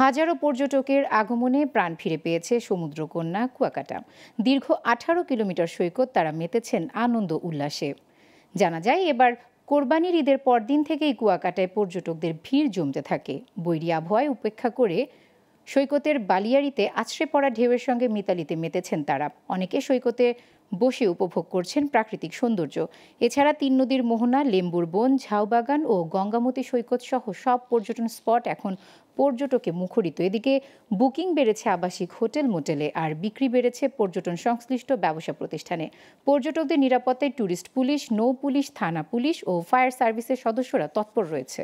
হাজারো পর্যটকের আগমনে প্রাণ ফিরে পেয়েছে সমুদ্রকন্যা কুয়াকাটা। দীর্ঘ আঠারো কিলোমিটার সৈকত তারা মেতেছেন আনন্দ উল্লাসে। জানা যায়, এবার কোরবানির ঈদের পরদিন থেকেই কুয়াকাটায় পর্যটকদের ভিড় জমতে থাকে। বৈরী আবহাওয়ায় উপেক্ষা করে সৈকতের বালিয়াড়িতে আছড়ে পড়া ঢেউয়ের সঙ্গে মিতালিতে মেতেছেন তারা। অনেকে সৈকতে বসে উপভোগ করছেন প্রাকৃতিক সৌন্দর্য। এছাড়া তিন নদীর মোহনা, লেম্বুর বন, ঝাউবাগান ও গঙ্গামতী সৈকত সহ সব পর্যটন স্পট এখন পর্যটকে মুখরিত। এদিকে বুকিং বেড়েছে আবাসিক হোটেল মোটেলে আর বিক্রি বেড়েছে পর্যটন সংশ্লিষ্ট ব্যবসা প্রতিষ্ঠানে। পর্যটকদের নিরাপত্তায় ট্যুরিস্ট পুলিশ, নৌ পুলিশ, থানা পুলিশ ও ফায়ার সার্ভিসের সদস্যরা তৎপর রয়েছে।